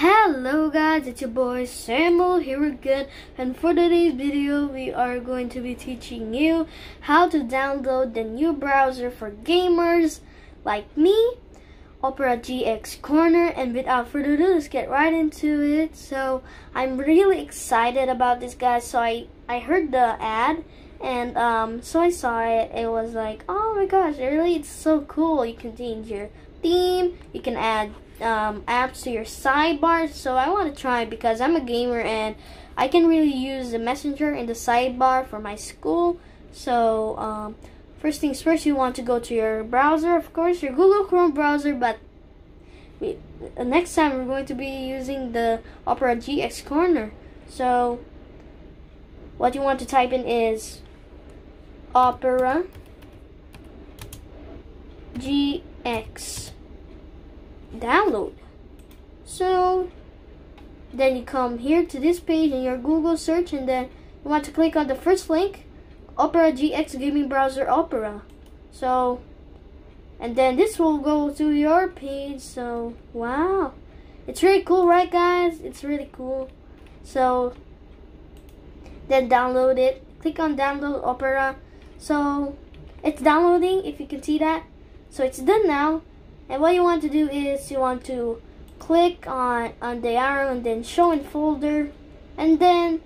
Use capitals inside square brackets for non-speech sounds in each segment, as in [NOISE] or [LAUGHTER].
Hello guys, it's your boy Samuel here again and for today's video we are going to be teaching you how to download the new browser for gamers like me, Opera GX Corner and without further ado let's get right into it. So I'm really excited about this guys. So I, I heard the ad and um, so I saw it, it was like oh my gosh really? It's so cool. You can change your theme, you can add um, apps to your sidebar. So I want to try because I'm a gamer and I can really use the messenger in the sidebar for my school. So um, first things first, you want to go to your browser, of course, your Google Chrome browser. But we, next time we're going to be using the Opera GX Corner. So what you want to type in is Opera GX download. So then you come here to this page in your Google search and then you want to click on the first link, Opera GX Gaming Browser Opera. So and then this will go to your page. So wow. It's really cool, right guys? It's really cool. So then download it. Click on download Opera. So it's downloading if you can see that. So it's done now. And what you want to do is you want to click on, on the arrow and then show in folder. And then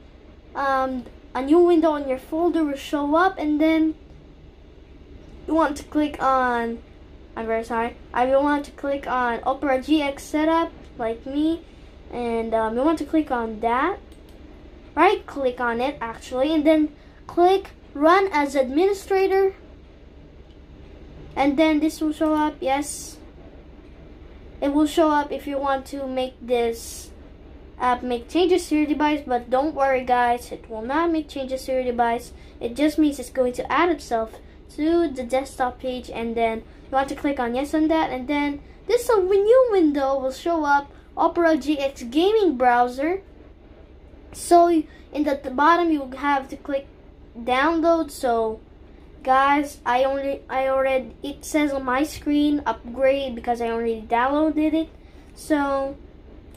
um, a new window on your folder will show up and then you want to click on, I'm very sorry, I will want to click on Opera GX setup like me. And um, you want to click on that. Right click on it actually and then click run as administrator and then this will show up yes it will show up if you want to make this app make changes to your device but don't worry guys it will not make changes to your device. It just means it's going to add itself to the desktop page and then you want to click on yes on that and then this new window will show up Opera GX gaming browser. So in the, the bottom you will have to click download so guys i only i already it says on my screen upgrade because i already downloaded it. So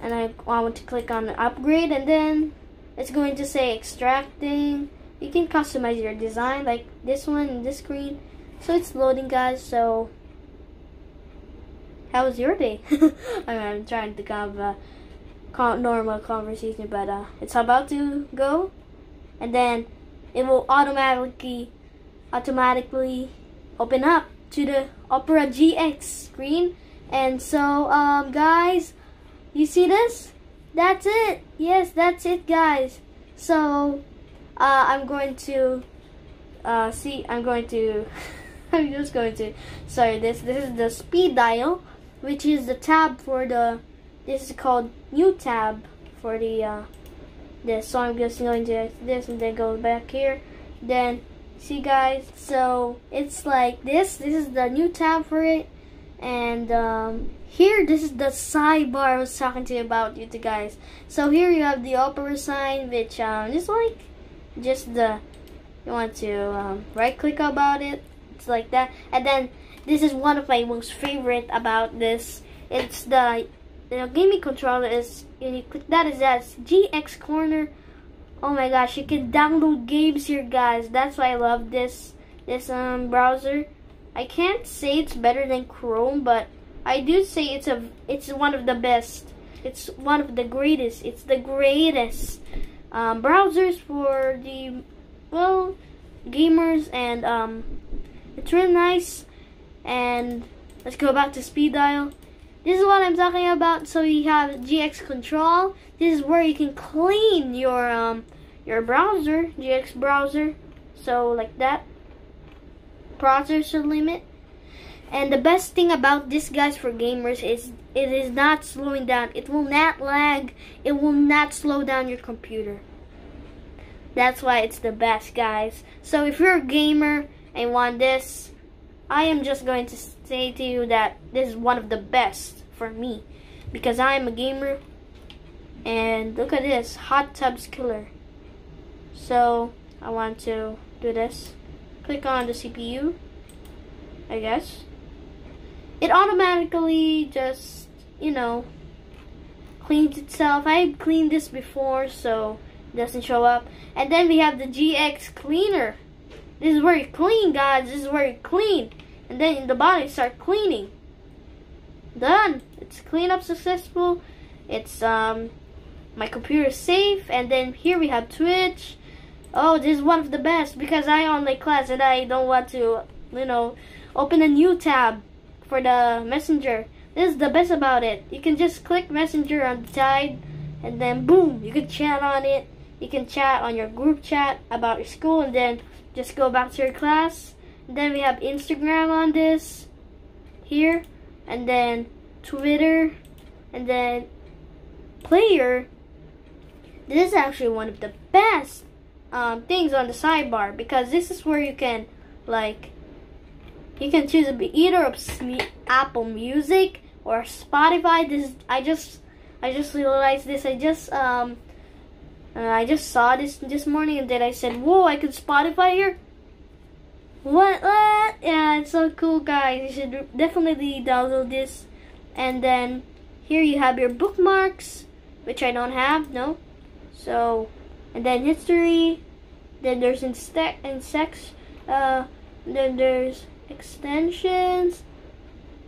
and i, I want to click on upgrade and then it's going to say extracting. You can customize your design like this one and this screen. So it's loading guys so. How was your day? [LAUGHS] I mean, i'm trying to have a normal conversation but uh, it's about to go. And then it will automatically automatically open up to the Opera GX screen. And so, um, guys, you see this? That's it. Yes, that's it, guys. So, uh, I'm going to, uh, see, I'm going to, [LAUGHS] I'm just going to, sorry, this, this is the speed dial, which is the tab for the, this is called new tab for the, uh, this. So I'm just going to this and then go back here. Then See guys, so it's like this. This is the new tab for it. And um, here, this is the sidebar I was talking to you about, you two guys. So here you have the opera sign, which um, is like just the, you want to um, right click about it. It's like that. And then this is one of my most favorite about this. It's the, the gaming controller is, you click that is that GX corner Oh my gosh, you can download games here, guys. That's why I love this this um browser. I can't say it's better than Chrome, but I do say it's a it's one of the best. It's one of the greatest. It's the greatest um, browsers for the well gamers, and um, it's really nice. And let's go back to speed dial. This is what I'm talking about. So you have GX Control. This is where you can clean your um, your browser, GX browser. So like that. Processor limit. And the best thing about this guys for gamers is it is not slowing down. It will not lag. It will not slow down your computer. That's why it's the best guys. So if you're a gamer and want this, I am just going to say to you that this is one of the best for me because I am a gamer and look at this hot tabs killer so I want to do this click on the CPU I guess it automatically just you know cleans itself. I cleaned this before, so it doesn't show up. And then we have the GX cleaner. This is where you clean, guys. This is where you clean. And then the body, start cleaning. Done. It's cleanup successful. It's um my computer is safe. And then here we have Twitch. Oh, this is one of the best because I online class and I don't want to, you know, open a new tab for the messenger. This is the best about it. You can just click messenger on the side and then boom, you can chat on it. You can chat on your group chat about your school and then just go back to your class. And then we have Instagram on this here and then Twitter and then Player. This is actually one of the best um, things on the sidebar because this is where you can like you can choose either Apple Music or Spotify. This I just I just realized this. I just um uh, I just saw this this morning and then I said, "Whoa, I can Spotify here." What? What? Yeah, it's so cool, guys. You should definitely download this. And then here you have your bookmarks, which I don't have. No. So, and then history. Then there's instead insects. Uh, then there's extensions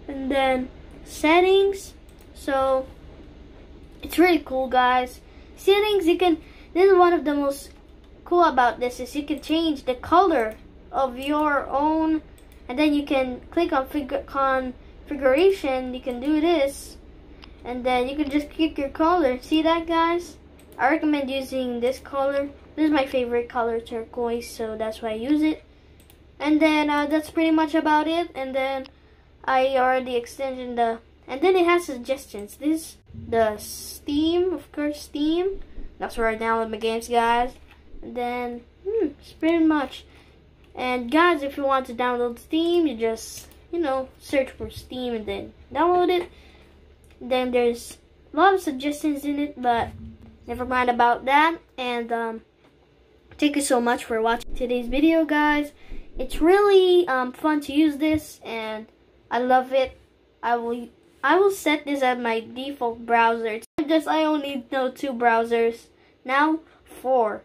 and then settings. So it's really cool guys. Settings you can this is one of the most cool about this is you can change the color of your own and then you can click on configuration you can do this and then you can just pick your color. See that guys? I recommend using this color this is my favorite color turquoise so that's why I use it. And then uh, that's pretty much about it. And then I already extended the and then it has suggestions. This the steam of course steam. That's where I download my games guys. And then hmm, it's pretty much. And guys if you want to download steam you just you know search for steam and then download it. Then there's a lot of suggestions in it but never mind about that. And um, thank you so much for watching today's video guys it's really um, fun to use this and I love it. I will I will set this as my default browser. Just I only know two browsers now. Four.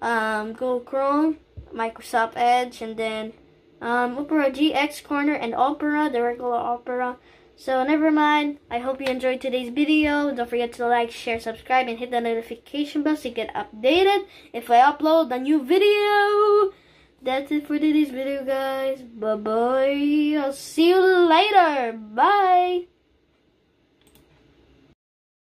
Um, Google Chrome, Microsoft Edge, and then um, Opera GX Corner and Opera, the regular Opera. So never mind. I hope you enjoyed today's video. Don't forget to like, share, subscribe, and hit the notification bell so you get updated. If I upload a new video that's it for today's video guys. Bye bye i'll see you later. Bye